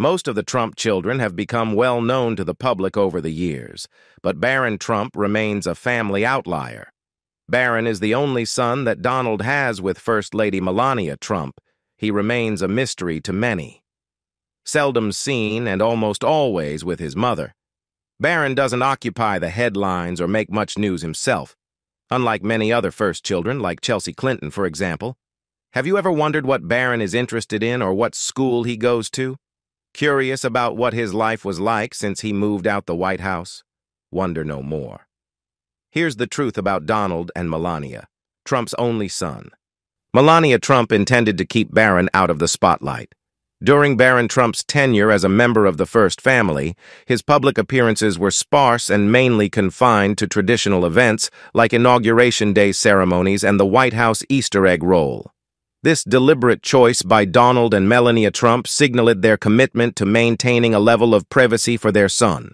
Most of the Trump children have become well known to the public over the years, but Barron Trump remains a family outlier. Barron is the only son that Donald has with First Lady Melania Trump. He remains a mystery to many. Seldom seen and almost always with his mother. Barron doesn't occupy the headlines or make much news himself, unlike many other first children, like Chelsea Clinton, for example. Have you ever wondered what Barron is interested in or what school he goes to? Curious about what his life was like since he moved out the White House? Wonder no more. Here's the truth about Donald and Melania, Trump's only son. Melania Trump intended to keep Barron out of the spotlight. During Barron Trump's tenure as a member of the First Family, his public appearances were sparse and mainly confined to traditional events like Inauguration Day ceremonies and the White House Easter egg roll. This deliberate choice by Donald and Melania Trump signaled their commitment to maintaining a level of privacy for their son.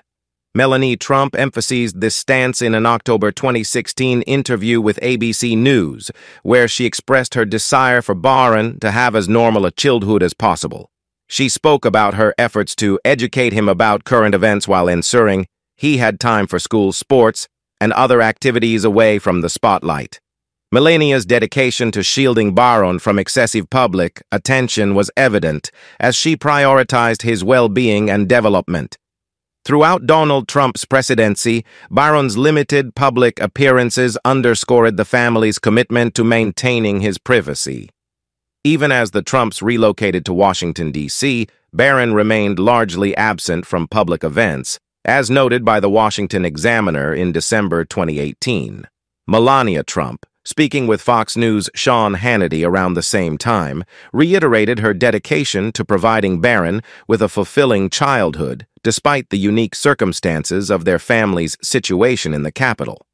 Melania Trump emphasized this stance in an October 2016 interview with ABC News, where she expressed her desire for Barron to have as normal a childhood as possible. She spoke about her efforts to educate him about current events while ensuring he had time for school sports and other activities away from the spotlight. Melania's dedication to shielding Barron from excessive public attention was evident as she prioritized his well-being and development. Throughout Donald Trump's presidency, Barron's limited public appearances underscored the family's commitment to maintaining his privacy. Even as the Trumps relocated to Washington, D.C., Barron remained largely absent from public events, as noted by the Washington Examiner in December 2018. Melania Trump, speaking with Fox News' Sean Hannity around the same time, reiterated her dedication to providing Barron with a fulfilling childhood, despite the unique circumstances of their family's situation in the capital.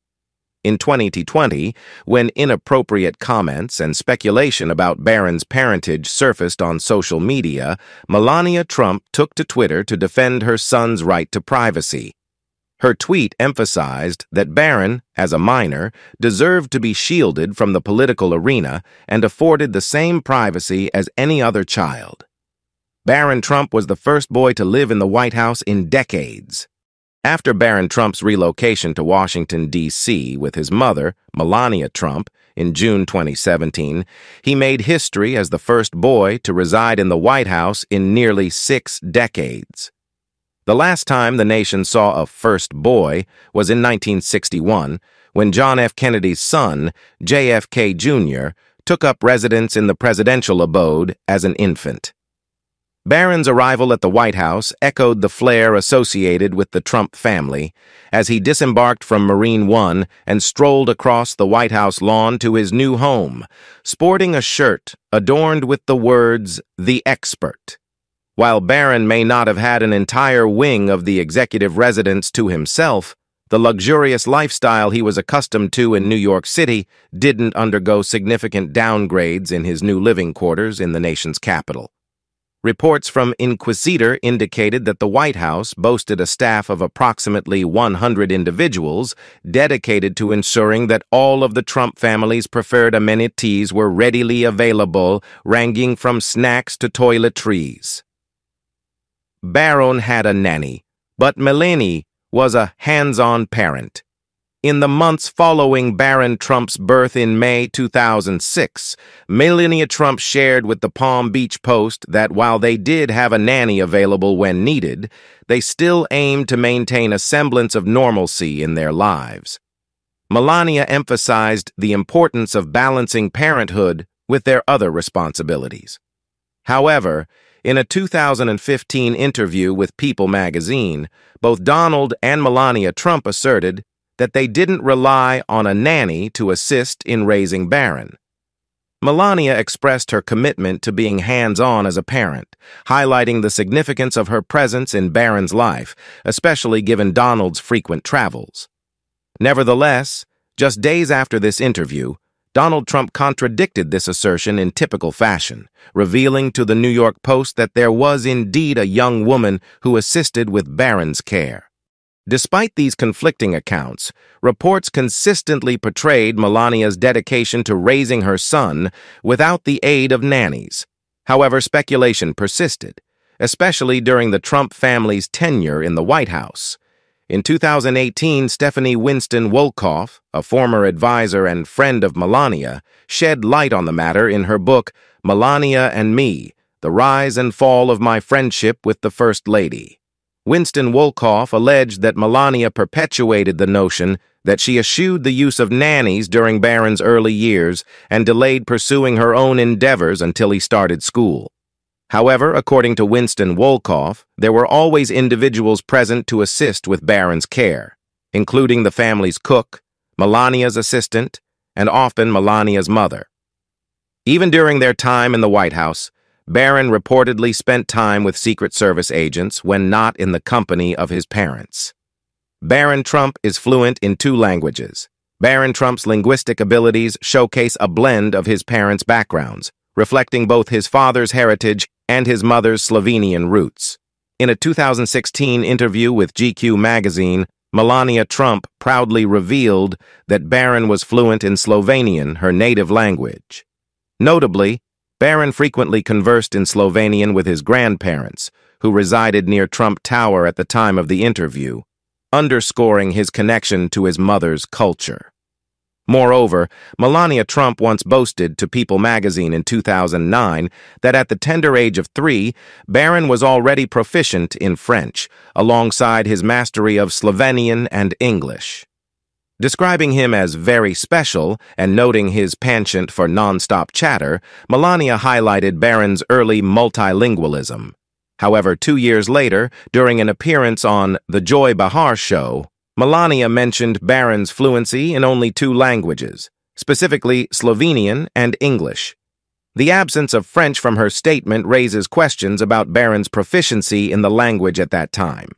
In 2020, when inappropriate comments and speculation about Barron's parentage surfaced on social media, Melania Trump took to Twitter to defend her son's right to privacy, her tweet emphasized that Barron, as a minor, deserved to be shielded from the political arena and afforded the same privacy as any other child. Barron Trump was the first boy to live in the White House in decades. After Barron Trump's relocation to Washington, D.C. with his mother, Melania Trump, in June 2017, he made history as the first boy to reside in the White House in nearly six decades. The last time the nation saw a first boy was in 1961, when John F. Kennedy's son, JFK Jr., took up residence in the presidential abode as an infant. Barron's arrival at the White House echoed the flair associated with the Trump family as he disembarked from Marine One and strolled across the White House lawn to his new home, sporting a shirt adorned with the words, The Expert. While Barron may not have had an entire wing of the executive residence to himself, the luxurious lifestyle he was accustomed to in New York City didn't undergo significant downgrades in his new living quarters in the nation's capital. Reports from Inquisitr indicated that the White House boasted a staff of approximately 100 individuals dedicated to ensuring that all of the Trump family's preferred amenities were readily available, ranging from snacks to toiletries. Barron had a nanny, but Melania was a hands-on parent. In the months following Barron Trump's birth in May 2006, Melania Trump shared with the Palm Beach Post that while they did have a nanny available when needed, they still aimed to maintain a semblance of normalcy in their lives. Melania emphasized the importance of balancing parenthood with their other responsibilities. However, in a 2015 interview with People magazine, both Donald and Melania Trump asserted that they didn't rely on a nanny to assist in raising Barron. Melania expressed her commitment to being hands-on as a parent, highlighting the significance of her presence in Barron's life, especially given Donald's frequent travels. Nevertheless, just days after this interview, Donald Trump contradicted this assertion in typical fashion, revealing to the New York Post that there was indeed a young woman who assisted with Barron's care. Despite these conflicting accounts, reports consistently portrayed Melania's dedication to raising her son without the aid of nannies. However, speculation persisted, especially during the Trump family's tenure in the White House. In 2018, Stephanie Winston Wolkoff, a former advisor and friend of Melania, shed light on the matter in her book, Melania and Me, The Rise and Fall of My Friendship with the First Lady. Winston Wolkoff alleged that Melania perpetuated the notion that she eschewed the use of nannies during Barron's early years and delayed pursuing her own endeavors until he started school. However, according to Winston Wolkoff, there were always individuals present to assist with Barron's care, including the family's cook, Melania's assistant, and often Melania's mother. Even during their time in the White House, Barron reportedly spent time with Secret Service agents when not in the company of his parents. Barron Trump is fluent in two languages. Barron Trump's linguistic abilities showcase a blend of his parents' backgrounds, reflecting both his father's heritage and his mother's Slovenian roots. In a 2016 interview with GQ magazine, Melania Trump proudly revealed that Barron was fluent in Slovenian, her native language. Notably, Barron frequently conversed in Slovenian with his grandparents, who resided near Trump Tower at the time of the interview, underscoring his connection to his mother's culture. Moreover, Melania Trump once boasted to People magazine in 2009 that at the tender age of three, Barron was already proficient in French, alongside his mastery of Slovenian and English. Describing him as very special and noting his penchant for non-stop chatter, Melania highlighted Barron's early multilingualism. However, two years later, during an appearance on The Joy Behar Show, Melania mentioned Barron's fluency in only two languages, specifically Slovenian and English. The absence of French from her statement raises questions about Barron's proficiency in the language at that time.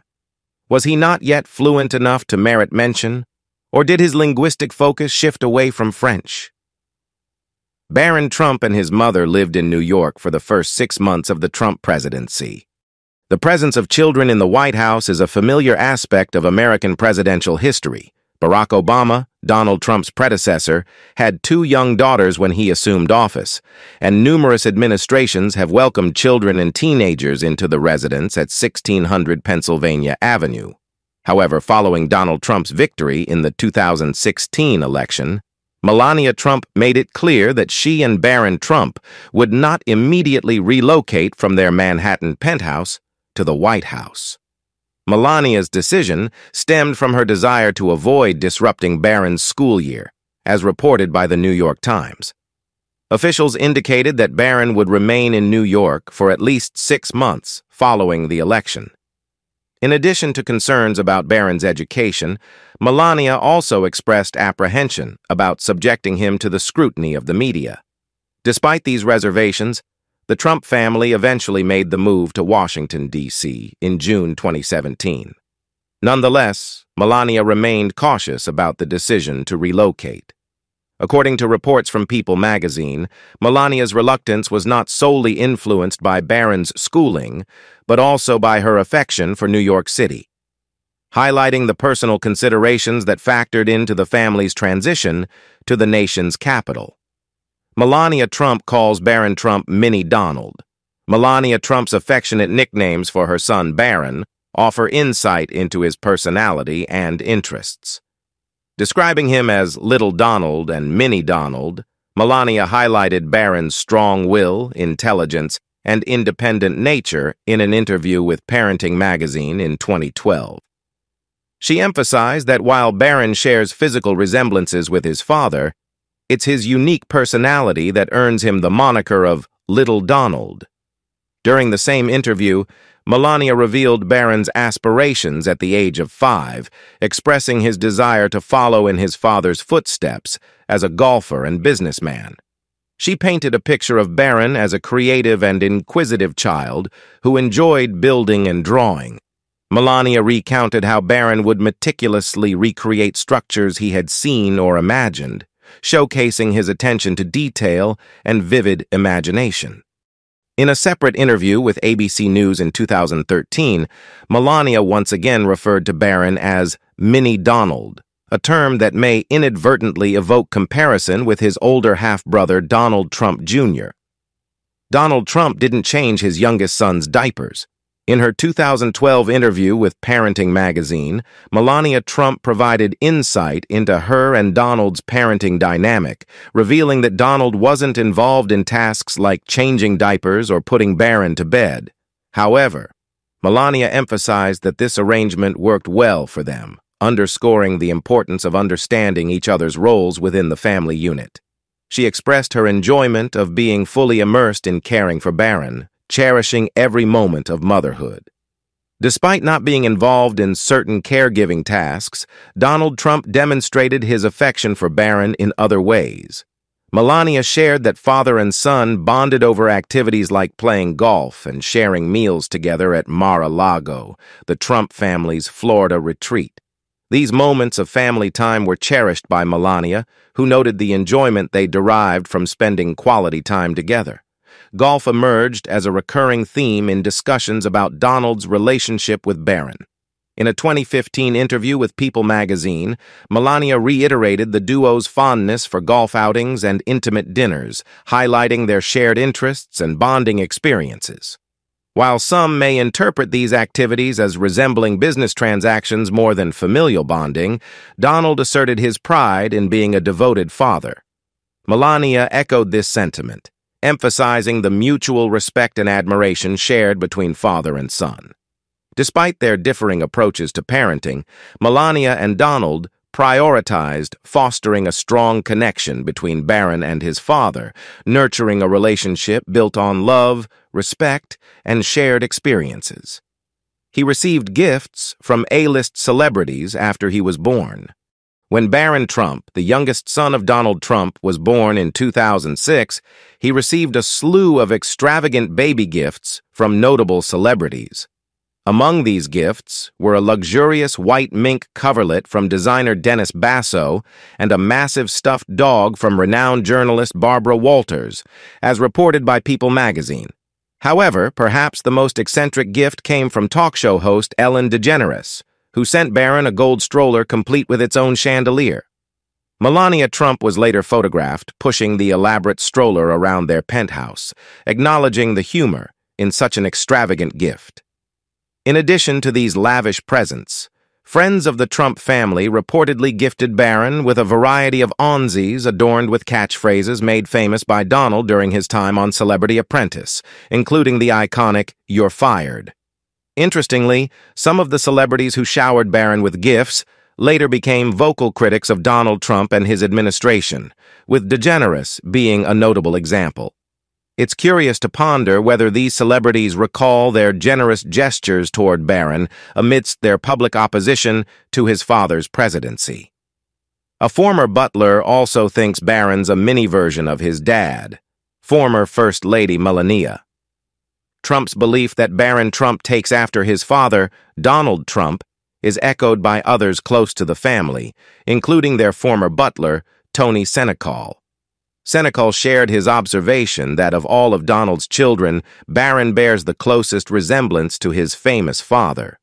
Was he not yet fluent enough to merit mention, or did his linguistic focus shift away from French? Barron Trump and his mother lived in New York for the first six months of the Trump presidency. The presence of children in the White House is a familiar aspect of American presidential history. Barack Obama, Donald Trump's predecessor, had two young daughters when he assumed office, and numerous administrations have welcomed children and teenagers into the residence at 1600 Pennsylvania Avenue. However, following Donald Trump's victory in the 2016 election, Melania Trump made it clear that she and Barron Trump would not immediately relocate from their Manhattan penthouse to the White House. Melania's decision stemmed from her desire to avoid disrupting Barron's school year, as reported by the New York Times. Officials indicated that Barron would remain in New York for at least six months following the election. In addition to concerns about Barron's education, Melania also expressed apprehension about subjecting him to the scrutiny of the media. Despite these reservations, the Trump family eventually made the move to Washington, D.C. in June 2017. Nonetheless, Melania remained cautious about the decision to relocate. According to reports from People magazine, Melania's reluctance was not solely influenced by Barron's schooling, but also by her affection for New York City. Highlighting the personal considerations that factored into the family's transition to the nation's capital. Melania Trump calls Barron Trump Mini Donald. Melania Trump's affectionate nicknames for her son Barron offer insight into his personality and interests. Describing him as Little Donald and Mini Donald, Melania highlighted Barron's strong will, intelligence, and independent nature in an interview with Parenting Magazine in 2012. She emphasized that while Barron shares physical resemblances with his father, it's his unique personality that earns him the moniker of Little Donald. During the same interview, Melania revealed Barron's aspirations at the age of five, expressing his desire to follow in his father's footsteps as a golfer and businessman. She painted a picture of Barron as a creative and inquisitive child who enjoyed building and drawing. Melania recounted how Barron would meticulously recreate structures he had seen or imagined showcasing his attention to detail and vivid imagination. In a separate interview with ABC News in 2013, Melania once again referred to Barron as Mini Donald, a term that may inadvertently evoke comparison with his older half-brother Donald Trump Jr. Donald Trump didn't change his youngest son's diapers. In her 2012 interview with Parenting Magazine, Melania Trump provided insight into her and Donald's parenting dynamic, revealing that Donald wasn't involved in tasks like changing diapers or putting Barron to bed. However, Melania emphasized that this arrangement worked well for them, underscoring the importance of understanding each other's roles within the family unit. She expressed her enjoyment of being fully immersed in caring for Barron, cherishing every moment of motherhood. Despite not being involved in certain caregiving tasks, Donald Trump demonstrated his affection for Barron in other ways. Melania shared that father and son bonded over activities like playing golf and sharing meals together at Mar-a-Lago, the Trump family's Florida retreat. These moments of family time were cherished by Melania, who noted the enjoyment they derived from spending quality time together golf emerged as a recurring theme in discussions about Donald's relationship with Barron. In a 2015 interview with People magazine, Melania reiterated the duo's fondness for golf outings and intimate dinners, highlighting their shared interests and bonding experiences. While some may interpret these activities as resembling business transactions more than familial bonding, Donald asserted his pride in being a devoted father. Melania echoed this sentiment, emphasizing the mutual respect and admiration shared between father and son. Despite their differing approaches to parenting, Melania and Donald prioritized fostering a strong connection between Barron and his father, nurturing a relationship built on love, respect, and shared experiences. He received gifts from A-list celebrities after he was born. When Barron Trump, the youngest son of Donald Trump, was born in 2006, he received a slew of extravagant baby gifts from notable celebrities. Among these gifts were a luxurious white mink coverlet from designer Dennis Basso and a massive stuffed dog from renowned journalist Barbara Walters, as reported by People magazine. However, perhaps the most eccentric gift came from talk show host Ellen DeGeneres, who sent Barron a gold stroller complete with its own chandelier. Melania Trump was later photographed pushing the elaborate stroller around their penthouse, acknowledging the humor in such an extravagant gift. In addition to these lavish presents, friends of the Trump family reportedly gifted Barron with a variety of onesies adorned with catchphrases made famous by Donald during his time on Celebrity Apprentice, including the iconic, You're Fired. Interestingly, some of the celebrities who showered Barron with gifts later became vocal critics of Donald Trump and his administration, with DeGeneres being a notable example. It's curious to ponder whether these celebrities recall their generous gestures toward Barron amidst their public opposition to his father's presidency. A former butler also thinks Barron's a mini version of his dad, former First Lady Melania. Trump's belief that Barron Trump takes after his father, Donald Trump, is echoed by others close to the family, including their former butler, Tony Senecal. Senecal shared his observation that of all of Donald's children, Barron bears the closest resemblance to his famous father.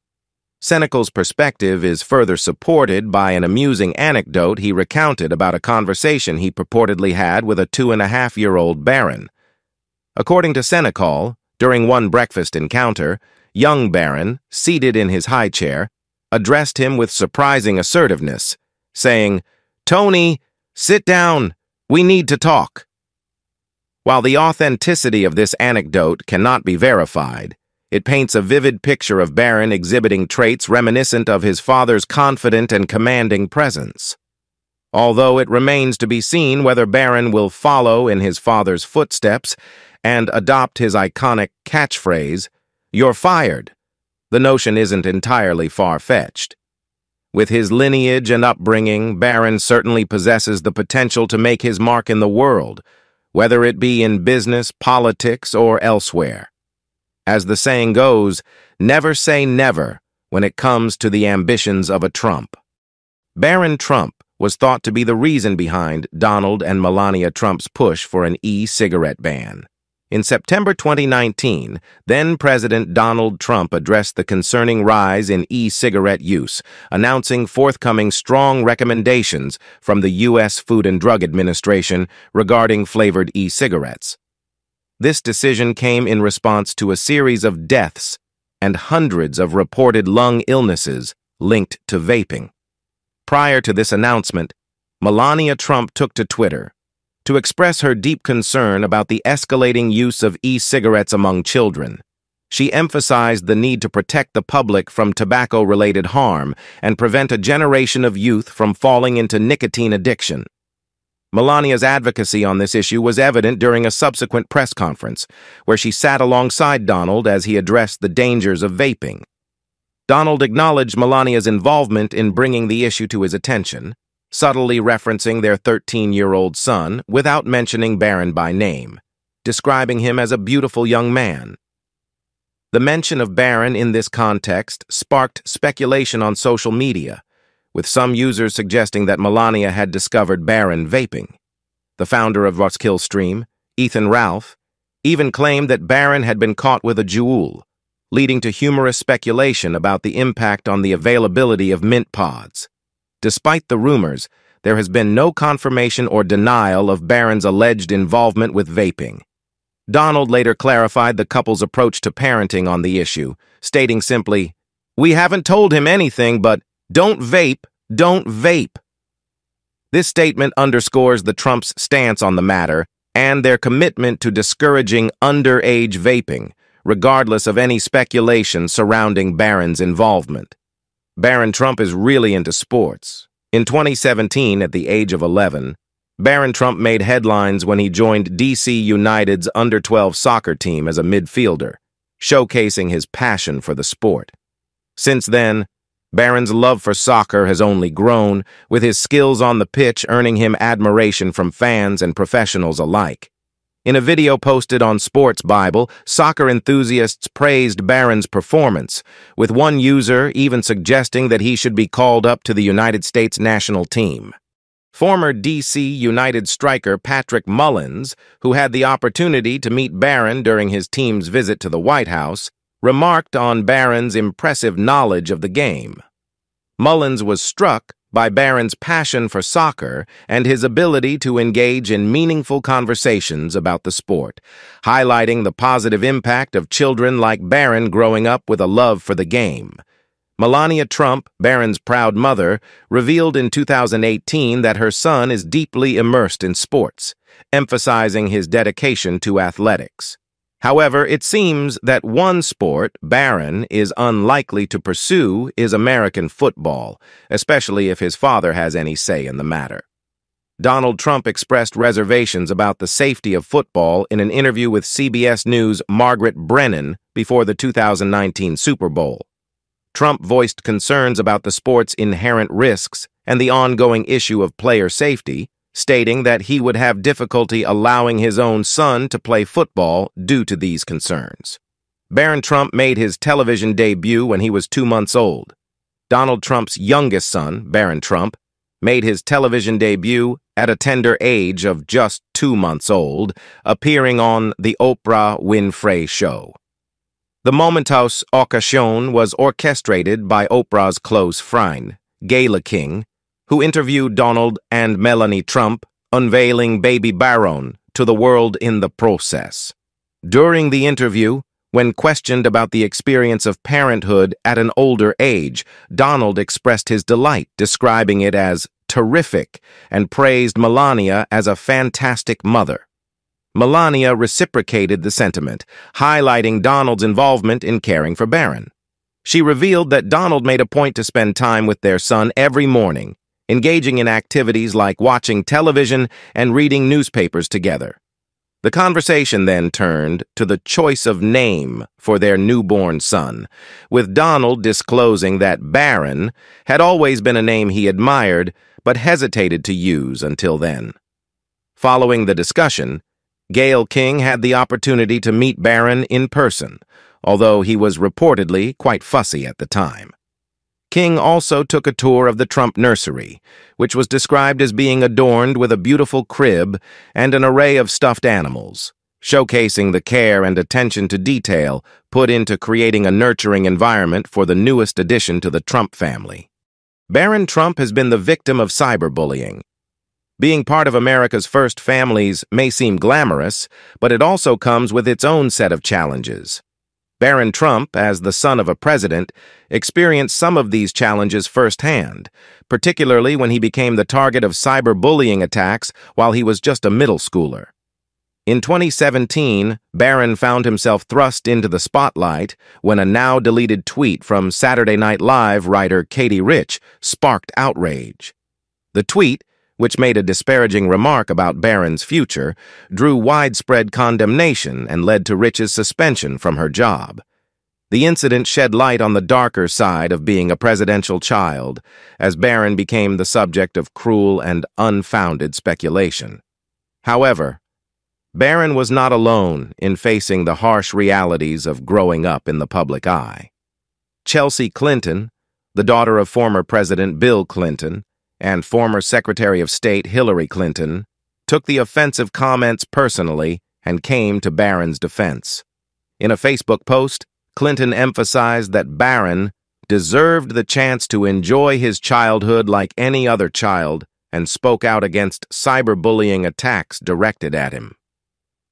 Senecal's perspective is further supported by an amusing anecdote he recounted about a conversation he purportedly had with a two-and-a-half-year-old Barron. According to Senecal, during one breakfast encounter, young Barron, seated in his high chair, addressed him with surprising assertiveness, saying, Tony, sit down. We need to talk. While the authenticity of this anecdote cannot be verified, it paints a vivid picture of Barron exhibiting traits reminiscent of his father's confident and commanding presence. Although it remains to be seen whether Barron will follow in his father's footsteps and adopt his iconic catchphrase, You're fired. The notion isn't entirely far-fetched. With his lineage and upbringing, Barron certainly possesses the potential to make his mark in the world, whether it be in business, politics, or elsewhere. As the saying goes, never say never when it comes to the ambitions of a Trump. Barron Trump was thought to be the reason behind Donald and Melania Trump's push for an e-cigarette ban. In September 2019, then-President Donald Trump addressed the concerning rise in e-cigarette use, announcing forthcoming strong recommendations from the U.S. Food and Drug Administration regarding flavored e-cigarettes. This decision came in response to a series of deaths and hundreds of reported lung illnesses linked to vaping. Prior to this announcement, Melania Trump took to Twitter to express her deep concern about the escalating use of e-cigarettes among children. She emphasized the need to protect the public from tobacco-related harm and prevent a generation of youth from falling into nicotine addiction. Melania's advocacy on this issue was evident during a subsequent press conference, where she sat alongside Donald as he addressed the dangers of vaping. Donald acknowledged Melania's involvement in bringing the issue to his attention, subtly referencing their 13-year-old son without mentioning Barron by name, describing him as a beautiful young man. The mention of Barron in this context sparked speculation on social media, with some users suggesting that Melania had discovered Barron vaping. The founder of Roskill Stream, Ethan Ralph, even claimed that Barron had been caught with a Juul, leading to humorous speculation about the impact on the availability of mint pods. Despite the rumors, there has been no confirmation or denial of Barron's alleged involvement with vaping. Donald later clarified the couple's approach to parenting on the issue, stating simply, We haven't told him anything, but don't vape, don't vape. This statement underscores the Trumps' stance on the matter and their commitment to discouraging underage vaping, regardless of any speculation surrounding Barron's involvement. Barron Trump is really into sports. In 2017, at the age of 11, Barron Trump made headlines when he joined DC United's under-12 soccer team as a midfielder, showcasing his passion for the sport. Since then, Barron's love for soccer has only grown, with his skills on the pitch earning him admiration from fans and professionals alike. In a video posted on SPORTbible, soccer enthusiasts praised Barron's performance, with one user even suggesting that he should be called up to the United States national team. Former DC United striker Patrick Mullins, who had the opportunity to meet Barron during his team's visit to the White House, remarked on Barron's impressive knowledge of the game. Mullins was struck by Barron's passion for soccer and his ability to engage in meaningful conversations about the sport, highlighting the positive impact of children like Barron growing up with a love for the game. Melania Trump, Barron's proud mother, revealed in 2018 that her son is deeply immersed in sports, emphasizing his dedication to athletics. However, it seems that one sport Barron is unlikely to pursue is American football, especially if his father has any say in the matter. Donald Trump expressed reservations about the safety of football in an interview with CBS News' Margaret Brennan before the 2019 Super Bowl. Trump voiced concerns about the sport's inherent risks and the ongoing issue of player safety, stating that he would have difficulty allowing his own son to play football due to these concerns. Barron Trump made his television debut when he was two months old. Donald Trump's youngest son, Barron Trump, made his television debut at a tender age of just two months old, appearing on The Oprah Winfrey Show. The Momentous Occasion was orchestrated by Oprah's close friend, Gayle King, who interviewed Donald and Melania Trump, unveiling baby Barron to the world in the process. During the interview, when questioned about the experience of parenthood at an older age, Donald expressed his delight, describing it as terrific and praised Melania as a fantastic mother. Melania reciprocated the sentiment, highlighting Donald's involvement in caring for Barron. She revealed that Donald made a point to spend time with their son every morning, engaging in activities like watching television and reading newspapers together. The conversation then turned to the choice of name for their newborn son, with Donald disclosing that Barron had always been a name he admired but hesitated to use until then. Following the discussion, Gayle King had the opportunity to meet Barron in person, although he was reportedly quite fussy at the time. King also took a tour of the Trump nursery, which was described as being adorned with a beautiful crib and an array of stuffed animals, showcasing the care and attention to detail put into creating a nurturing environment for the newest addition to the Trump family. Barron Trump has been the victim of cyberbullying. Being part of America's first families may seem glamorous, but it also comes with its own set of challenges. Barron Trump, as the son of a president, experienced some of these challenges firsthand, particularly when he became the target of cyberbullying attacks while he was just a middle schooler. In 2017, Barron found himself thrust into the spotlight when a now-deleted tweet from Saturday Night Live writer Katie Rich sparked outrage. The tweet, which made a disparaging remark about Barron's future, drew widespread condemnation and led to Rich's suspension from her job. The incident shed light on the darker side of being a presidential child, as Barron became the subject of cruel and unfounded speculation. However, Barron was not alone in facing the harsh realities of growing up in the public eye. Chelsea Clinton, the daughter of former President Bill Clinton, and former Secretary of State Hillary Clinton took the offensive comments personally and came to Barron's defense. In a Facebook post, Clinton emphasized that Barron deserved the chance to enjoy his childhood like any other child and spoke out against cyberbullying attacks directed at him.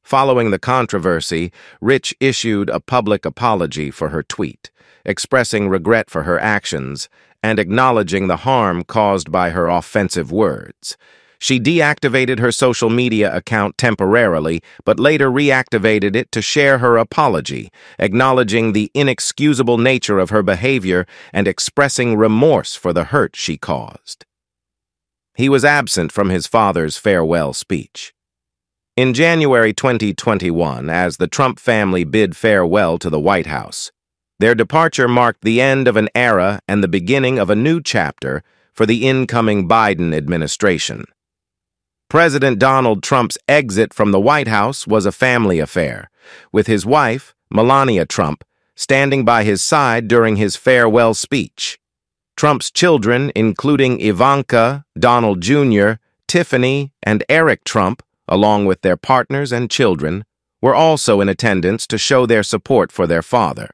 Following the controversy, Rich issued a public apology for her tweet, expressing regret for her actions and acknowledging the harm caused by her offensive words. She deactivated her social media account temporarily, but later reactivated it to share her apology, acknowledging the inexcusable nature of her behavior and expressing remorse for the hurt she caused. He was absent from his father's farewell speech. In January 2021, as the Trump family bid farewell to the White House, their departure marked the end of an era and the beginning of a new chapter for the incoming Biden administration. President Donald Trump's exit from the White House was a family affair, with his wife, Melania Trump, standing by his side during his farewell speech. Trump's children, including Ivanka, Donald Jr., Tiffany, and Eric Trump, along with their partners and children, were also in attendance to show their support for their father.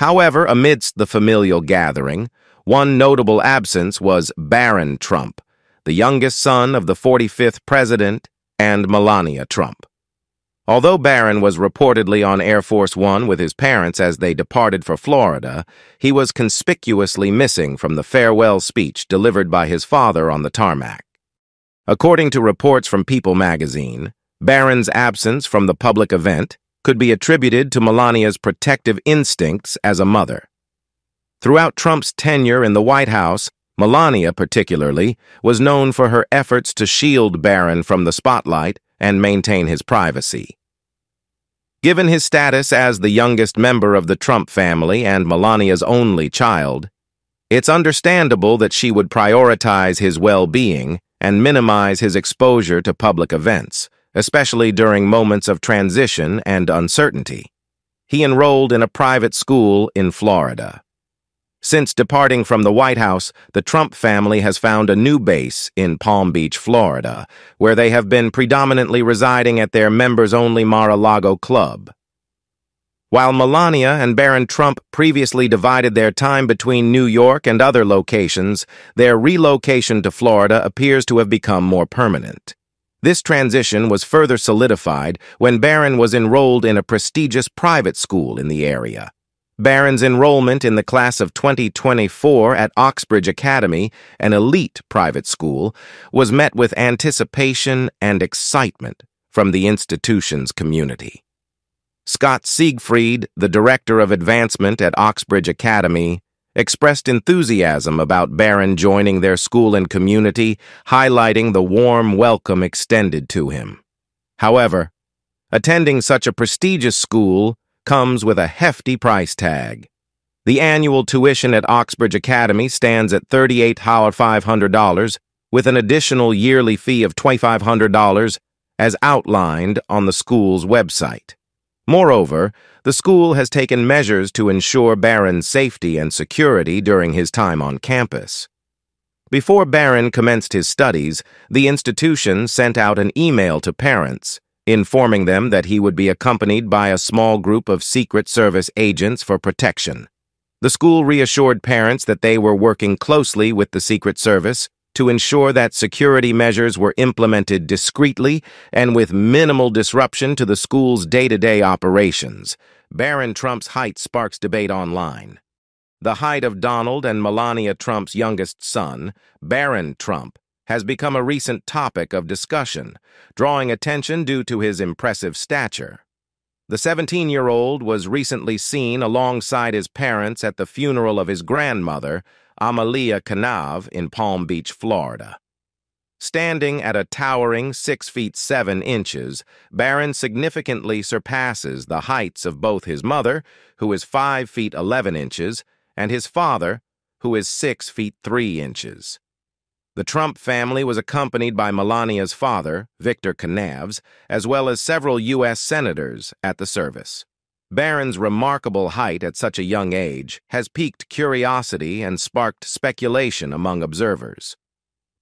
However, amidst the familial gathering, one notable absence was Barron Trump, the youngest son of the 45th president and Melania Trump. Although Barron was reportedly on Air Force One with his parents as they departed for Florida, he was conspicuously missing from the farewell speech delivered by his father on the tarmac. According to reports from People magazine, Barron's absence from the public event could be attributed to Melania's protective instincts as a mother. Throughout Trump's tenure in the White House, Melania, particularly, was known for her efforts to shield Barron from the spotlight and maintain his privacy. Given his status as the youngest member of the Trump family and Melania's only child, it's understandable that she would prioritize his well-being and minimize his exposure to public events especially during moments of transition and uncertainty. He enrolled in a private school in Florida. Since departing from the White House, the Trump family has found a new base in Palm Beach, Florida, where they have been predominantly residing at their members-only Mar-a-Lago club. While Melania and Barron Trump previously divided their time between New York and other locations, their relocation to Florida appears to have become more permanent. This transition was further solidified when Barron was enrolled in a prestigious private school in the area. Barron's enrollment in the class of 2024 at Oxbridge Academy, an elite private school, was met with anticipation and excitement from the institution's community. Scott Siegfried, the director of advancement at Oxbridge Academy, expressed enthusiasm about Barron joining their school and community, highlighting the warm welcome extended to him. However, attending such a prestigious school comes with a hefty price tag. The annual tuition at Oxbridge Academy stands at $38,500 with an additional yearly fee of $2,500 as outlined on the school's website. Moreover, the school has taken measures to ensure Barron's safety and security during his time on campus. Before Barron commenced his studies, the institution sent out an email to parents, informing them that he would be accompanied by a small group of Secret Service agents for protection. The school reassured parents that they were working closely with the Secret Service to ensure that security measures were implemented discreetly and with minimal disruption to the school's day-to-day operations, Barron Trump's height sparks debate online. The height of Donald and Melania Trump's youngest son, Barron Trump, has become a recent topic of discussion, drawing attention due to his impressive stature. The 17-year-old was recently seen alongside his parents at the funeral of his grandmother, Amalija Knavs, in Palm Beach, Florida. Standing at a towering 6 feet 7 inches, Barron significantly surpasses the heights of both his mother, who is 5 feet 11 inches, and his father, who is 6 feet 3 inches. The Trump family was accompanied by Melania's father, Viktor Knavs, as well as several U.S. senators at the service. Barron's remarkable height at such a young age has piqued curiosity and sparked speculation among observers.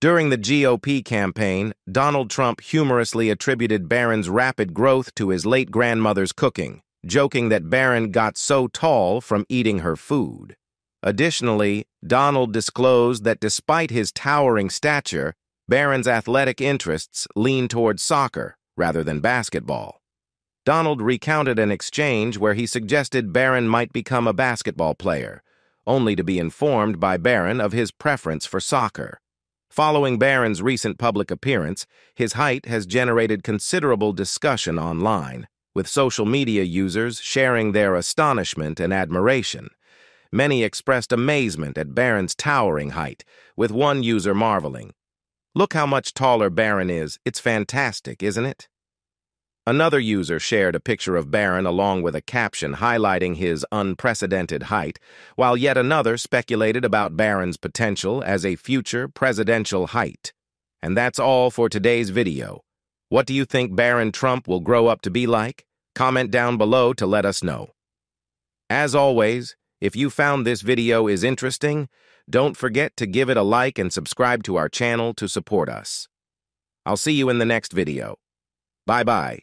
During the GOP campaign, Donald Trump humorously attributed Barron's rapid growth to his late grandmother's cooking, joking that Barron got so tall from eating her food. Additionally, Donald disclosed that despite his towering stature, Barron's athletic interests lean towards soccer rather than basketball. Donald recounted an exchange where he suggested Barron might become a basketball player, only to be informed by Barron of his preference for soccer. Following Barron's recent public appearance, his height has generated considerable discussion online, with social media users sharing their astonishment and admiration. Many expressed amazement at Barron's towering height, with one user marveling. Look how much taller Barron is. It's fantastic, isn't it? Another user shared a picture of Barron along with a caption highlighting his unprecedented height, while yet another speculated about Barron's potential as a future presidential height. And that's all for today's video. What do you think Barron Trump will grow up to be like? Comment down below to let us know. As always, if you found this video is interesting, don't forget to give it a like and subscribe to our channel to support us. I'll see you in the next video. Bye-bye.